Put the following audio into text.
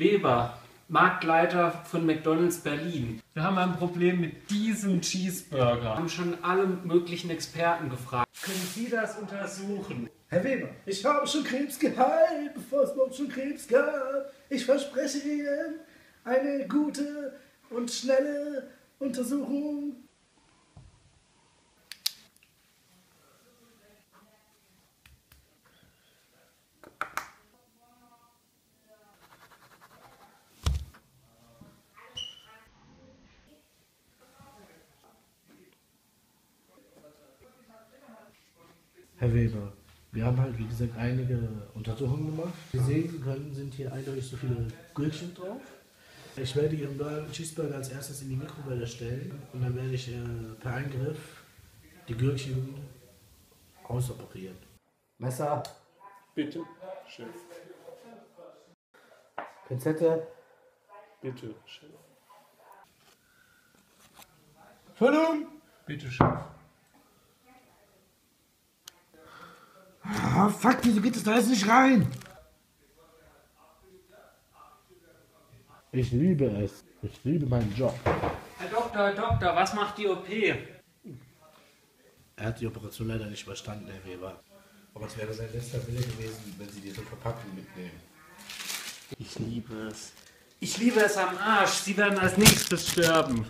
Weber, Marktleiter von McDonald's Berlin. Wir haben ein Problem mit diesem Cheeseburger. Wir haben schon alle möglichen Experten gefragt. Können Sie das untersuchen? Herr Weber, ich habe schon Krebs geheilt, bevor es überhaupt schon Krebs gab. Ich verspreche Ihnen eine gute und schnelle Untersuchung. Herr Weber, wir haben halt, wie gesagt, einige Untersuchungen gemacht. Wie Sie sehen können, sind hier eindeutig so viele Gürkchen drauf. Ich werde Ihren Burger- Cheeseburger als erstes in die Mikrowelle stellen und dann werde ich äh, per Eingriff die Gürkchen ausoperieren. Messer, Bitte, Chef. Pinzette, Bitte, Chef. Füllung. Bitte, Chef. Ah, fuck, wieso geht das da jetzt nicht rein? Ich liebe es. Ich liebe meinen Job. Herr Doktor, Herr Doktor, was macht die OP? Er hat die Operation leider nicht überstanden, Herr Weber. Aber es wäre sein letzter Wille gewesen, wenn Sie diese Verpackung mitnehmen. Ich liebe es. Ich liebe es am Arsch. Sie werden als nächstes sterben.